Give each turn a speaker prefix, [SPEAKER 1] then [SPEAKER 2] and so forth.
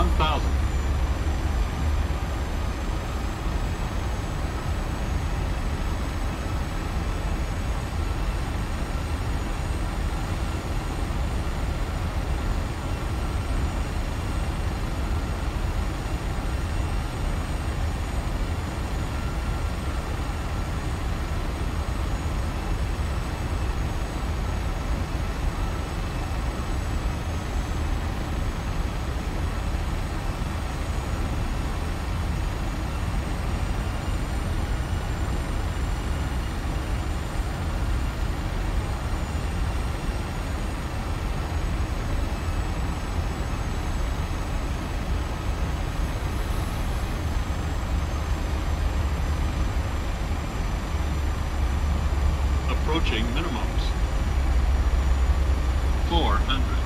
[SPEAKER 1] 1,000. Approaching minimums. 400.